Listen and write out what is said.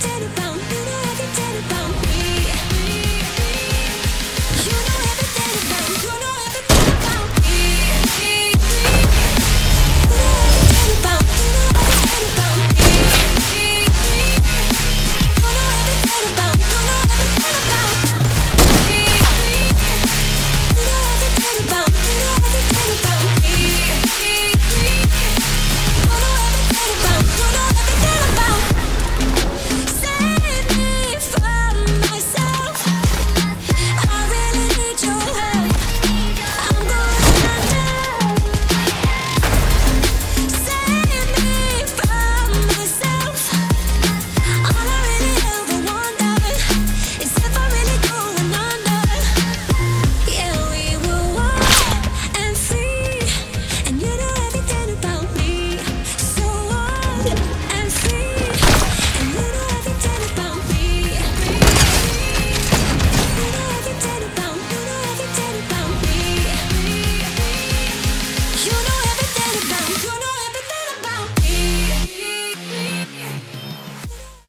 Tell